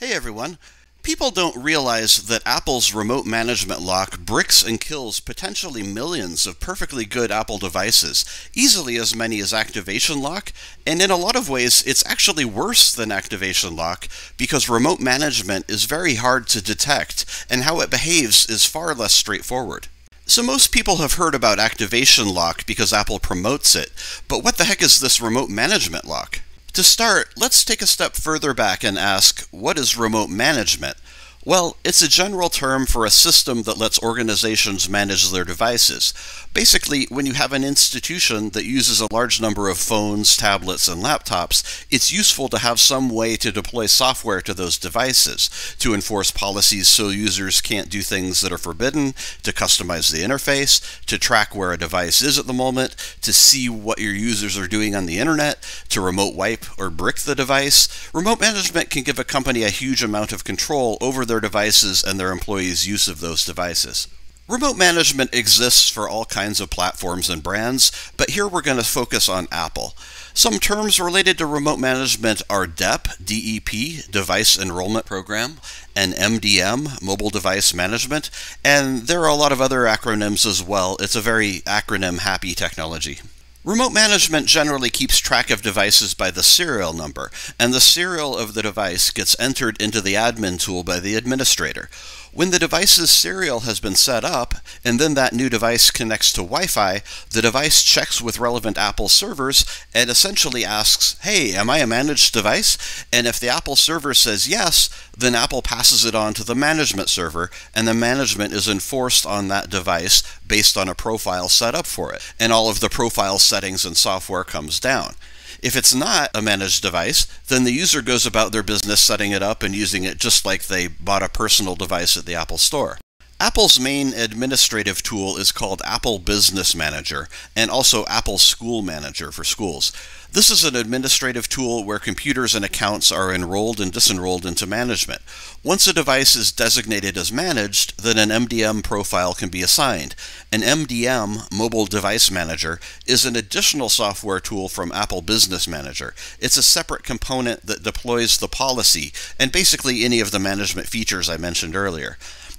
Hey everyone. People don't realize that Apple's remote management lock bricks and kills potentially millions of perfectly good Apple devices, easily as many as Activation Lock, and in a lot of ways it's actually worse than Activation Lock because remote management is very hard to detect and how it behaves is far less straightforward. So most people have heard about Activation Lock because Apple promotes it, but what the heck is this remote management lock? To start, let's take a step further back and ask, what is remote management? Well, it's a general term for a system that lets organizations manage their devices. Basically, when you have an institution that uses a large number of phones, tablets, and laptops, it's useful to have some way to deploy software to those devices, to enforce policies so users can't do things that are forbidden, to customize the interface, to track where a device is at the moment, to see what your users are doing on the internet, to remote wipe or brick the device. Remote management can give a company a huge amount of control over their devices and their employees' use of those devices. Remote management exists for all kinds of platforms and brands, but here we're going to focus on Apple. Some terms related to remote management are DEP, DEP, Device Enrollment Program, and MDM, Mobile Device Management, and there are a lot of other acronyms as well. It's a very acronym happy technology. Remote management generally keeps track of devices by the serial number, and the serial of the device gets entered into the admin tool by the administrator. When the device's serial has been set up, and then that new device connects to Wi Fi, the device checks with relevant Apple servers and essentially asks, Hey, am I a managed device? And if the Apple server says yes, then Apple passes it on to the management server, and the management is enforced on that device based on a profile set up for it. And all of the profile settings and software comes down. If it's not a managed device, then the user goes about their business setting it up and using it just like they bought a personal device at the Apple Store. Apple's main administrative tool is called Apple Business Manager and also Apple School Manager for schools. This is an administrative tool where computers and accounts are enrolled and disenrolled into management. Once a device is designated as managed, then an MDM profile can be assigned. An MDM, Mobile Device Manager, is an additional software tool from Apple Business Manager. It's a separate component that deploys the policy and basically any of the management features I mentioned earlier.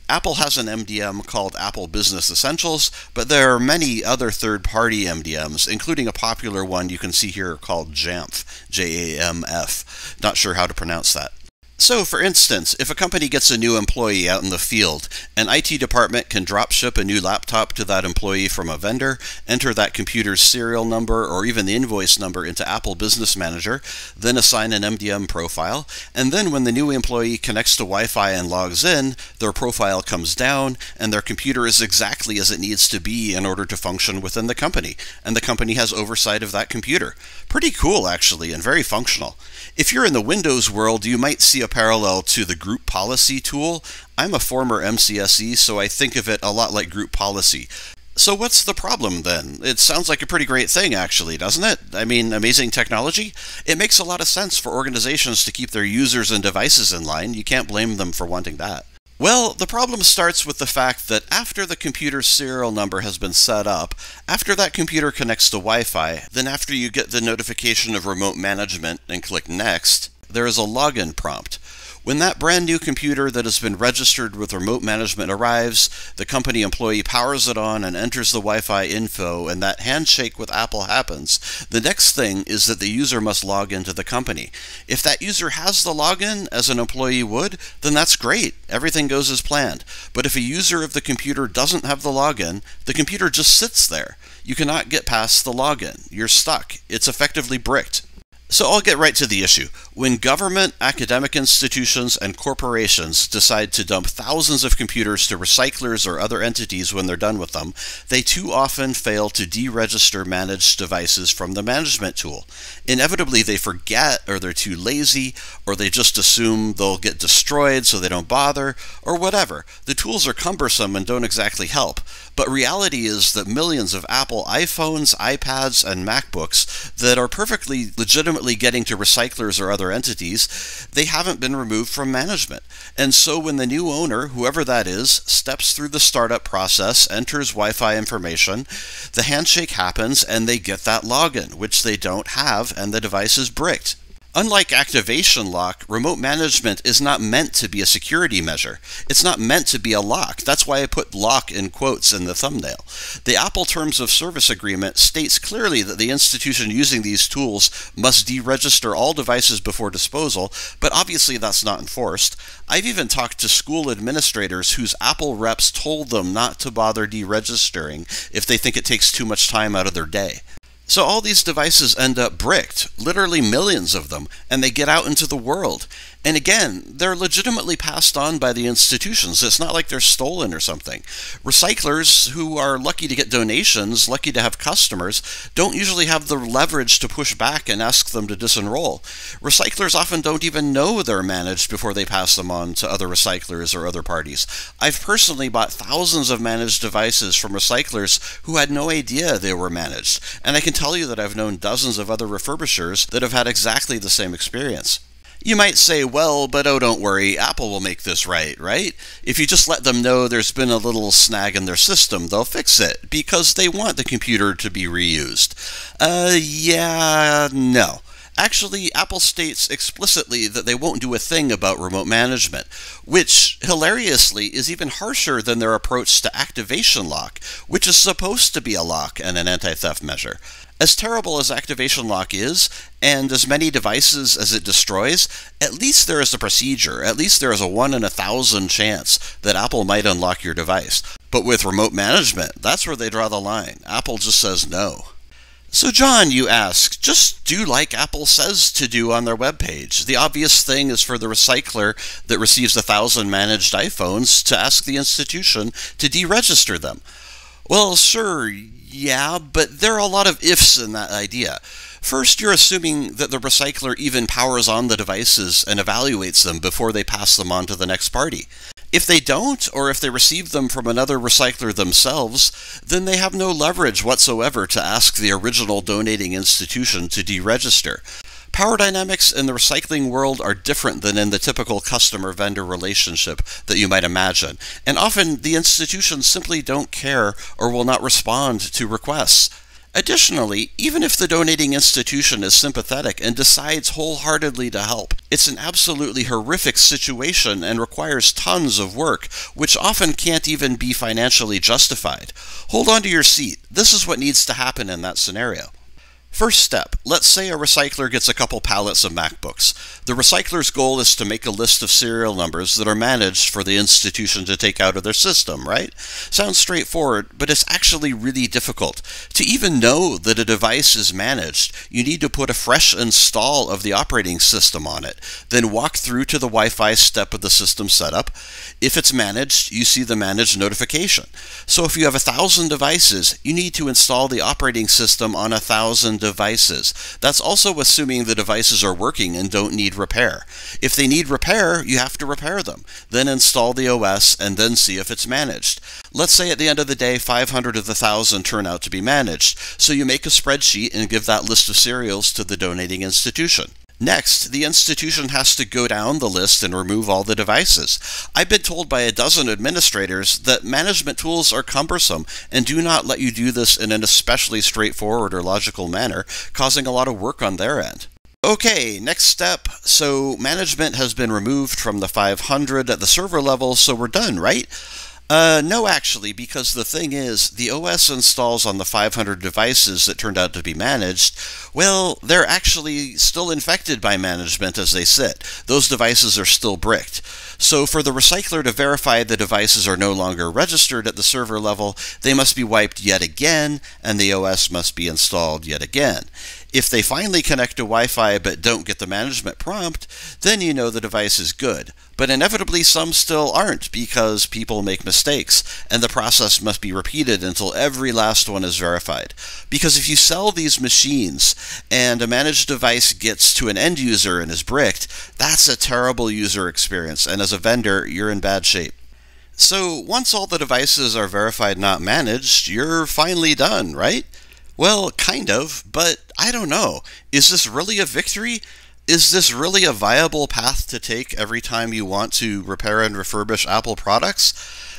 Apple has an MDM called Apple Business Essentials, but there are many other third party MDMs, including a popular one you can see here called Jamf, J A M F. Not sure how to pronounce that. So, for instance, if a company gets a new employee out in the field, an IT department can drop ship a new laptop to that employee from a vendor, enter that computer's serial number or even the invoice number into Apple Business Manager, then assign an MDM profile, and then when the new employee connects to Wi Fi and logs in, their profile comes down and their computer is exactly as it needs to be in order to function within the company, and the company has oversight of that computer. Pretty cool, actually, and very functional. If you're in the Windows world, you might see a parallel to the group policy tool. I'm a former MCSE, so I think of it a lot like group policy. So what's the problem then? It sounds like a pretty great thing, actually, doesn't it? I mean, amazing technology? It makes a lot of sense for organizations to keep their users and devices in line. You can't blame them for wanting that. Well, the problem starts with the fact that after the computer's serial number has been set up, after that computer connects to Wi Fi, then after you get the notification of remote management and click Next, there is a login prompt. When that brand new computer that has been registered with remote management arrives, the company employee powers it on and enters the Wi Fi info, and that handshake with Apple happens. The next thing is that the user must log into the company. If that user has the login as an employee would, then that's great. Everything goes as planned. But if a user of the computer doesn't have the login, the computer just sits there. You cannot get past the login. You're stuck. It's effectively bricked. So I'll get right to the issue. When government, academic institutions, and corporations decide to dump thousands of computers to recyclers or other entities when they're done with them, they too often fail to deregister managed devices from the management tool. Inevitably, they forget, or they're too lazy, or they just assume they'll get destroyed so they don't bother, or whatever. The tools are cumbersome and don't exactly help. But reality is that millions of Apple iPhones, iPads, and MacBooks that are perfectly legitimately getting to recyclers or other entities, they haven't been removed from management. And so when the new owner, whoever that is, steps through the startup process, enters Wi Fi information, the handshake happens and they get that login, which they don't have, and the device is bricked. Unlike activation lock, remote management is not meant to be a security measure. It's not meant to be a lock. That's why I put lock in quotes in the thumbnail. The Apple Terms of Service Agreement states clearly that the institution using these tools must deregister all devices before disposal, but obviously that's not enforced. I've even talked to school administrators whose Apple reps told them not to bother deregistering if they think it takes too much time out of their day. So all these devices end up bricked, literally millions of them, and they get out into the world. And again, they're legitimately passed on by the institutions. It's not like they're stolen or something. Recyclers who are lucky to get donations, lucky to have customers, don't usually have the leverage to push back and ask them to disenroll. Recyclers often don't even know they're managed before they pass them on to other recyclers or other parties. I've personally bought thousands of managed devices from recyclers who had no idea they were managed, and I can tell you that I've known dozens of other refurbishers that have had exactly the same experience. You might say, well, but oh, don't worry, Apple will make this right, right? If you just let them know there's been a little snag in their system, they'll fix it because they want the computer to be reused. Uh, yeah, no. Actually, Apple states explicitly that they won't do a thing about remote management, which, hilariously, is even harsher than their approach to activation lock, which is supposed to be a lock and an anti theft measure. As terrible as Activation Lock is, and as many devices as it destroys, at least there is a procedure, at least there is a 1 in a thousand chance that Apple might unlock your device. But with remote management, that's where they draw the line. Apple just says no. So, John, you ask, just do like Apple says to do on their webpage. The obvious thing is for the recycler that receives a thousand managed iPhones to ask the institution to deregister them. Well, sure, yeah, but there are a lot of ifs in that idea. First, you're assuming that the recycler even powers on the devices and evaluates them before they pass them on to the next party. If they don't, or if they receive them from another recycler themselves, then they have no leverage whatsoever to ask the original donating institution to deregister. Power dynamics in the recycling world are different than in the typical customer vendor relationship that you might imagine, and often the institutions simply don't care or will not respond to requests. Additionally, even if the donating institution is sympathetic and decides wholeheartedly to help, it's an absolutely horrific situation and requires tons of work, which often can't even be financially justified. Hold on to your seat. This is what needs to happen in that scenario. First step, let's say a recycler gets a couple pallets of MacBooks. The recycler's goal is to make a list of serial numbers that are managed for the institution to take out of their system, right? Sounds straightforward, but it's actually really difficult. To even know that a device is managed, you need to put a fresh install of the operating system on it, then walk through to the Wi-Fi step of the system setup. If it's managed, you see the managed notification. So if you have a thousand devices, you need to install the operating system on a thousand devices. That's also assuming the devices are working and don't need repair. If they need repair, you have to repair them. Then install the OS and then see if it's managed. Let's say at the end of the day, 500 of the 1,000 turn out to be managed. So you make a spreadsheet and give that list of serials to the donating institution. Next, the institution has to go down the list and remove all the devices. I've been told by a dozen administrators that management tools are cumbersome and do not let you do this in an especially straightforward or logical manner, causing a lot of work on their end. Okay, next step. So management has been removed from the 500 at the server level, so we're done, right? Uh, no, actually, because the thing is, the OS installs on the 500 devices that turned out to be managed, well, they're actually still infected by management as they sit. Those devices are still bricked. So for the recycler to verify the devices are no longer registered at the server level, they must be wiped yet again, and the OS must be installed yet again. If they finally connect to Wi-Fi but don't get the management prompt, then you know the device is good. But inevitably some still aren't because people make mistakes, and the process must be repeated until every last one is verified. Because if you sell these machines and a managed device gets to an end user and is bricked, that's a terrible user experience, and as a vendor, you're in bad shape. So once all the devices are verified not managed, you're finally done, right? Well, kind of, but I don't know. Is this really a victory? Is this really a viable path to take every time you want to repair and refurbish Apple products?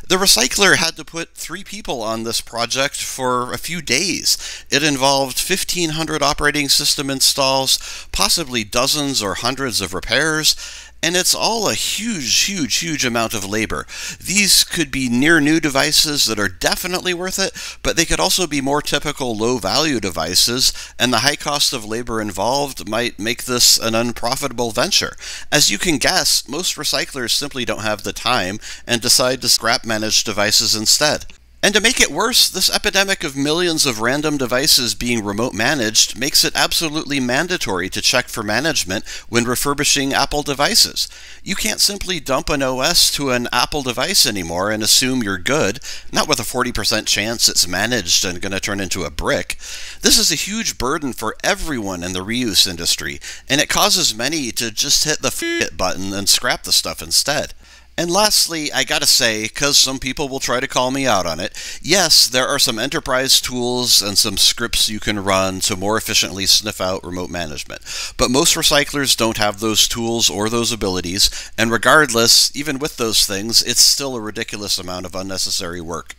The recycler had to put three people on this project for a few days. It involved 1,500 operating system installs, possibly dozens or hundreds of repairs, and it's all a huge, huge, huge amount of labor. These could be near new devices that are definitely worth it, but they could also be more typical low value devices, and the high cost of labor involved might make this an unprofitable venture. As you can guess, most recyclers simply don't have the time and decide to scrap managed devices instead. And to make it worse, this epidemic of millions of random devices being remote managed makes it absolutely mandatory to check for management when refurbishing Apple devices. You can't simply dump an OS to an Apple device anymore and assume you're good, not with a 40% chance it's managed and going to turn into a brick. This is a huge burden for everyone in the reuse industry, and it causes many to just hit the f button and scrap the stuff instead. And lastly, I gotta say, because some people will try to call me out on it, yes, there are some enterprise tools and some scripts you can run to more efficiently sniff out remote management. But most recyclers don't have those tools or those abilities, and regardless, even with those things, it's still a ridiculous amount of unnecessary work.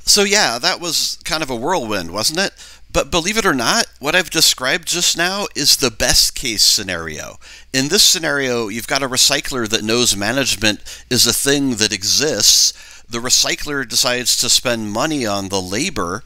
So yeah, that was kind of a whirlwind, wasn't it? But believe it or not, what I've described just now is the best case scenario. In this scenario, you've got a recycler that knows management is a thing that exists. The recycler decides to spend money on the labor,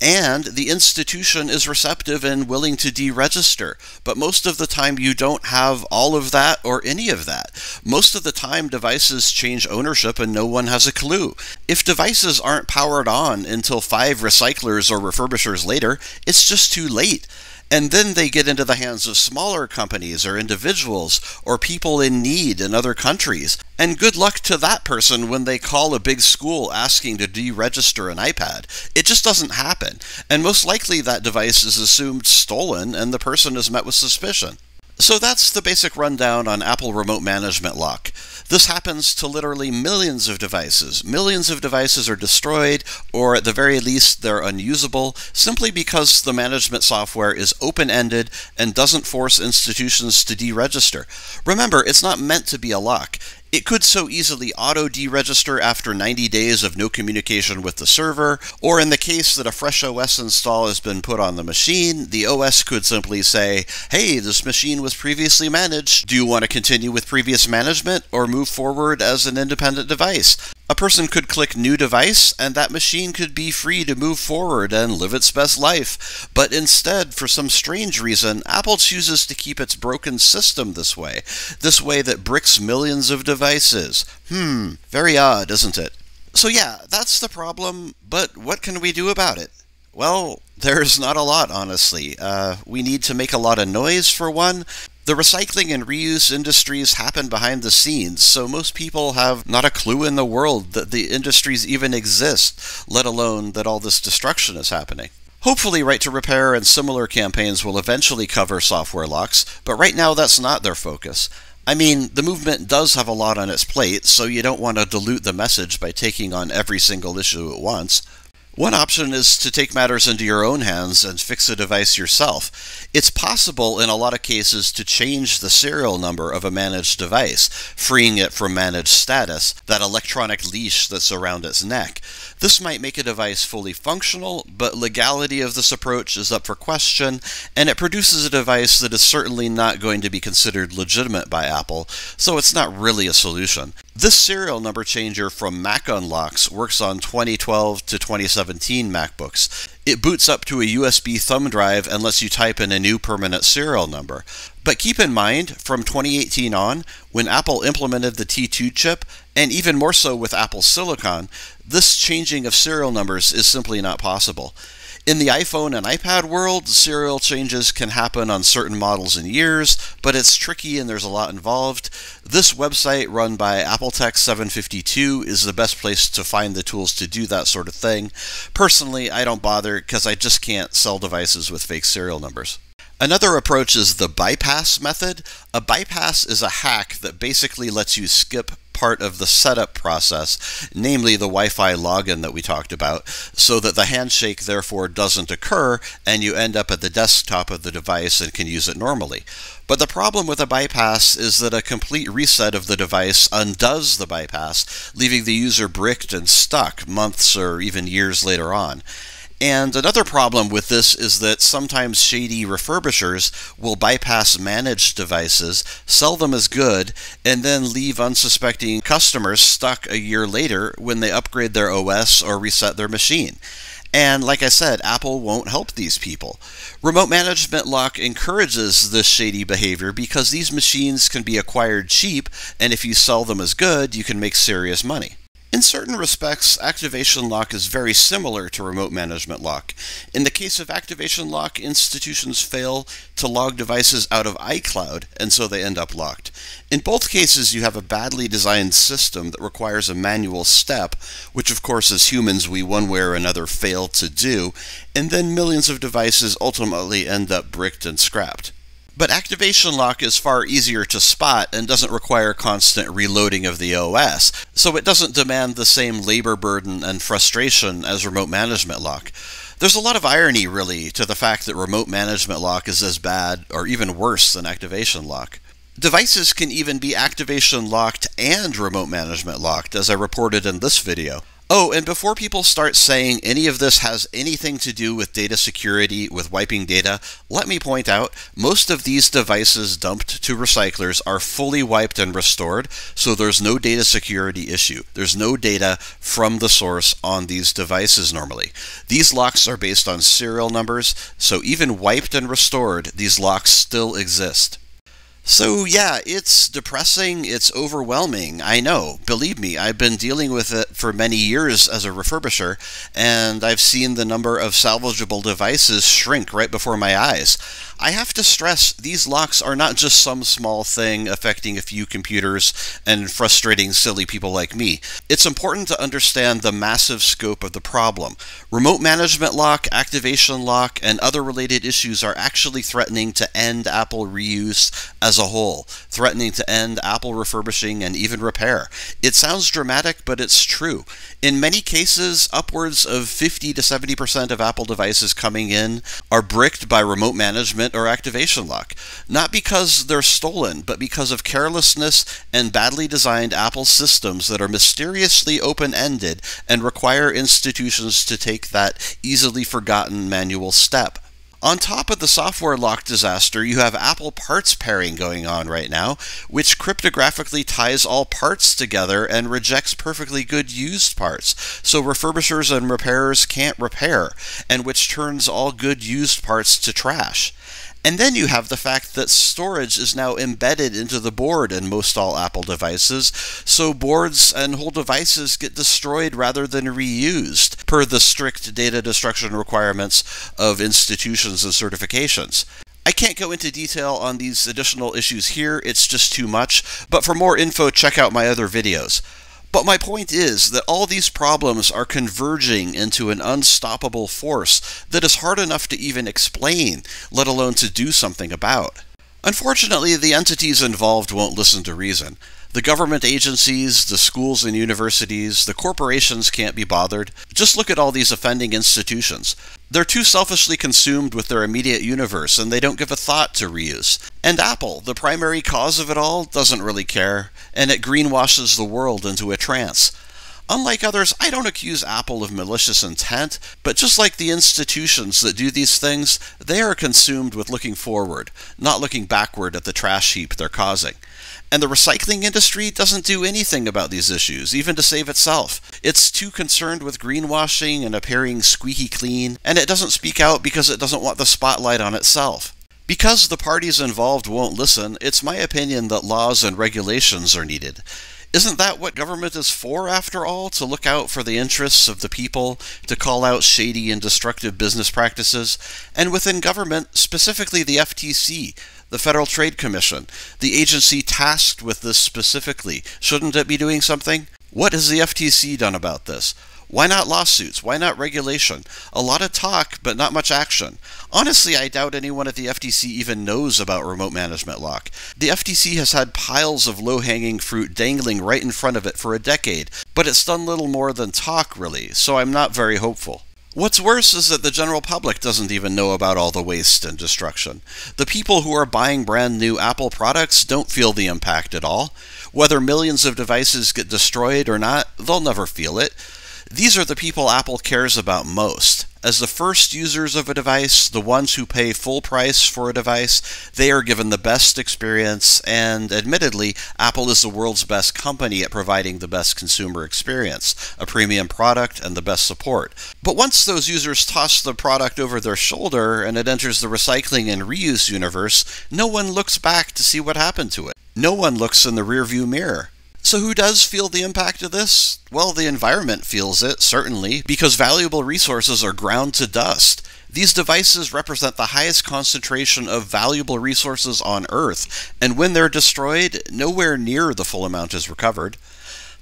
and the institution is receptive and willing to deregister. But most of the time, you don't have all of that or any of that. Most of the time, devices change ownership and no one has a clue. If devices aren't powered on until five recyclers or refurbishers later, it's just too late. And then they get into the hands of smaller companies or individuals or people in need in other countries. And good luck to that person when they call a big school asking to deregister an iPad. It just doesn't happen. And most likely that device is assumed stolen and the person is met with suspicion. So that's the basic rundown on Apple Remote Management Lock. This happens to literally millions of devices. Millions of devices are destroyed, or at the very least, they're unusable, simply because the management software is open-ended and doesn't force institutions to deregister. Remember, it's not meant to be a lock. It could so easily auto deregister after 90 days of no communication with the server, or in the case that a fresh OS install has been put on the machine, the OS could simply say, hey, this machine was previously managed. Do you want to continue with previous management or move forward as an independent device? A person could click New Device, and that machine could be free to move forward and live its best life. But instead, for some strange reason, Apple chooses to keep its broken system this way. This way that bricks millions of devices. Hmm, very odd, isn't it? So yeah, that's the problem, but what can we do about it? Well, there's not a lot, honestly. Uh, we need to make a lot of noise, for one, the recycling and reuse industries happen behind the scenes, so most people have not a clue in the world that the industries even exist, let alone that all this destruction is happening. Hopefully, Right to Repair and similar campaigns will eventually cover software locks, but right now that's not their focus. I mean, the movement does have a lot on its plate, so you don't want to dilute the message by taking on every single issue at once. One option is to take matters into your own hands and fix a device yourself. It's possible in a lot of cases to change the serial number of a managed device, freeing it from managed status, that electronic leash that's around its neck. This might make a device fully functional, but legality of this approach is up for question, and it produces a device that is certainly not going to be considered legitimate by Apple, so it's not really a solution. This serial number changer from MacUnlocks works on 2012 to 2017 MacBooks. It boots up to a USB thumb drive and lets you type in a new permanent serial number. But keep in mind, from 2018 on, when Apple implemented the T2 chip, and even more so with Apple Silicon, this changing of serial numbers is simply not possible. In the iPhone and iPad world, serial changes can happen on certain models in years, but it's tricky and there's a lot involved. This website run by AppleTech 752 is the best place to find the tools to do that sort of thing. Personally, I don't bother because I just can't sell devices with fake serial numbers. Another approach is the bypass method. A bypass is a hack that basically lets you skip part of the setup process, namely the Wi Fi login that we talked about, so that the handshake therefore doesn't occur and you end up at the desktop of the device and can use it normally. But the problem with a bypass is that a complete reset of the device undoes the bypass, leaving the user bricked and stuck months or even years later on. And another problem with this is that sometimes shady refurbishers will bypass managed devices, sell them as good, and then leave unsuspecting customers stuck a year later when they upgrade their OS or reset their machine. And like I said, Apple won't help these people. Remote Management Lock encourages this shady behavior because these machines can be acquired cheap, and if you sell them as good, you can make serious money. In certain respects, Activation Lock is very similar to Remote Management Lock. In the case of Activation Lock, institutions fail to log devices out of iCloud, and so they end up locked. In both cases, you have a badly designed system that requires a manual step, which of course as humans we one way or another fail to do, and then millions of devices ultimately end up bricked and scrapped. But activation lock is far easier to spot and doesn't require constant reloading of the OS, so it doesn't demand the same labor burden and frustration as remote management lock. There's a lot of irony, really, to the fact that remote management lock is as bad or even worse than activation lock. Devices can even be activation locked and remote management locked, as I reported in this video. Oh, and before people start saying any of this has anything to do with data security, with wiping data, let me point out most of these devices dumped to recyclers are fully wiped and restored, so there's no data security issue. There's no data from the source on these devices normally. These locks are based on serial numbers, so even wiped and restored, these locks still exist. So, yeah, it's depressing, it's overwhelming, I know. Believe me, I've been dealing with it for many years as a refurbisher, and I've seen the number of salvageable devices shrink right before my eyes. I have to stress these locks are not just some small thing affecting a few computers and frustrating silly people like me. It's important to understand the massive scope of the problem. Remote management lock, activation lock, and other related issues are actually threatening to end Apple reuse as a whole, threatening to end Apple refurbishing and even repair. It sounds dramatic, but it's true. In many cases, upwards of 50 to 70% of Apple devices coming in are bricked by remote management or activation lock, not because they're stolen, but because of carelessness and badly designed Apple systems that are mysteriously open ended and require institutions to take that easily forgotten manual step. On top of the software lock disaster, you have Apple parts pairing going on right now, which cryptographically ties all parts together and rejects perfectly good used parts. So refurbishers and repairers can't repair, and which turns all good used parts to trash. And then you have the fact that storage is now embedded into the board in most all Apple devices, so boards and whole devices get destroyed rather than reused, per the strict data destruction requirements of institutions and certifications. I can't go into detail on these additional issues here, it's just too much, but for more info, check out my other videos. But my point is that all these problems are converging into an unstoppable force that is hard enough to even explain, let alone to do something about. Unfortunately, the entities involved won't listen to reason. The government agencies, the schools and universities, the corporations can't be bothered. Just look at all these offending institutions. They're too selfishly consumed with their immediate universe and they don't give a thought to reuse. And Apple, the primary cause of it all, doesn't really care, and it greenwashes the world into a trance. Unlike others, I don't accuse Apple of malicious intent, but just like the institutions that do these things, they are consumed with looking forward, not looking backward at the trash heap they're causing. And the recycling industry doesn't do anything about these issues, even to save itself. It's too concerned with greenwashing and appearing squeaky clean, and it doesn't speak out because it doesn't want the spotlight on itself. Because the parties involved won't listen, it's my opinion that laws and regulations are needed. Isn't that what government is for, after all? To look out for the interests of the people, to call out shady and destructive business practices? And within government, specifically the FTC, the Federal Trade Commission, the agency tasked with this specifically, shouldn't it be doing something? What has the FTC done about this? Why not lawsuits? Why not regulation? A lot of talk, but not much action. Honestly, I doubt anyone at the FTC even knows about remote management lock. The FTC has had piles of low hanging fruit dangling right in front of it for a decade, but it's done little more than talk, really, so I'm not very hopeful. What's worse is that the general public doesn't even know about all the waste and destruction. The people who are buying brand new Apple products don't feel the impact at all. Whether millions of devices get destroyed or not, they'll never feel it. These are the people Apple cares about most. As the first users of a device, the ones who pay full price for a device, they are given the best experience, and admittedly, Apple is the world's best company at providing the best consumer experience, a premium product, and the best support. But once those users toss the product over their shoulder and it enters the recycling and reuse universe, no one looks back to see what happened to it. No one looks in the rearview mirror. So, who does feel the impact of this? Well, the environment feels it, certainly, because valuable resources are ground to dust. These devices represent the highest concentration of valuable resources on Earth, and when they're destroyed, nowhere near the full amount is recovered.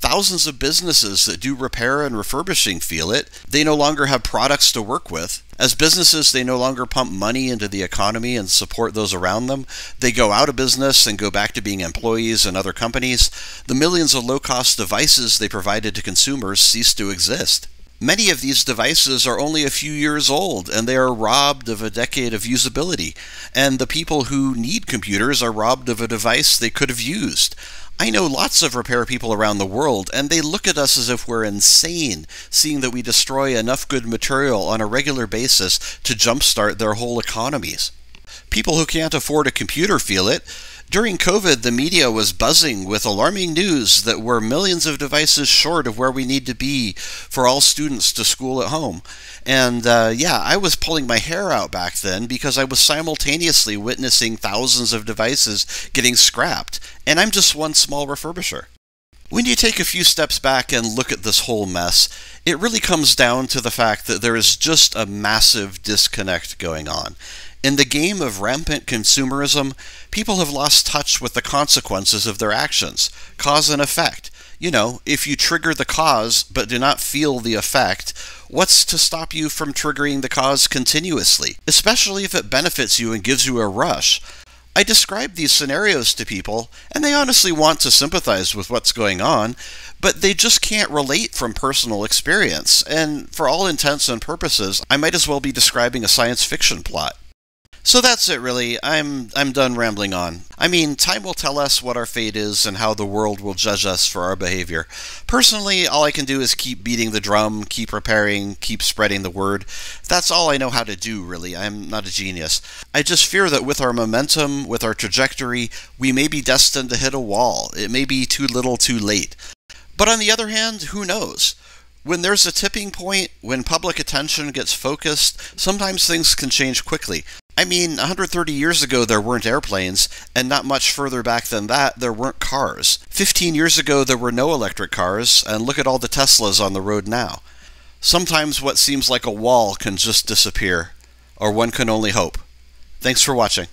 Thousands of businesses that do repair and refurbishing feel it. They no longer have products to work with. As businesses, they no longer pump money into the economy and support those around them. They go out of business and go back to being employees in other companies. The millions of low cost devices they provided to consumers cease to exist. Many of these devices are only a few years old and they are robbed of a decade of usability. And the people who need computers are robbed of a device they could have used. I know lots of repair people around the world, and they look at us as if we're insane, seeing that we destroy enough good material on a regular basis to jumpstart their whole economies. People who can't afford a computer feel it. During COVID, the media was buzzing with alarming news that we're millions of devices short of where we need to be for all students to school at home. And uh, yeah, I was pulling my hair out back then because I was simultaneously witnessing thousands of devices getting scrapped, and I'm just one small refurbisher. When you take a few steps back and look at this whole mess, it really comes down to the fact that there is just a massive disconnect going on. In the game of rampant consumerism, people have lost touch with the consequences of their actions, cause and effect. You know, if you trigger the cause but do not feel the effect, what's to stop you from triggering the cause continuously, especially if it benefits you and gives you a rush? I describe these scenarios to people, and they honestly want to sympathize with what's going on, but they just can't relate from personal experience, and for all intents and purposes, I might as well be describing a science fiction plot. So that's it really. I'm I'm done rambling on. I mean, time will tell us what our fate is and how the world will judge us for our behavior. Personally, all I can do is keep beating the drum, keep repairing, keep spreading the word. That's all I know how to do really. I'm not a genius. I just fear that with our momentum, with our trajectory, we may be destined to hit a wall. It may be too little, too late. But on the other hand, who knows? When there's a tipping point, when public attention gets focused, sometimes things can change quickly. I mean, 130 years ago there weren't airplanes, and not much further back than that there weren't cars. 15 years ago there were no electric cars, and look at all the Teslas on the road now. Sometimes what seems like a wall can just disappear, or one can only hope. Thanks for watching.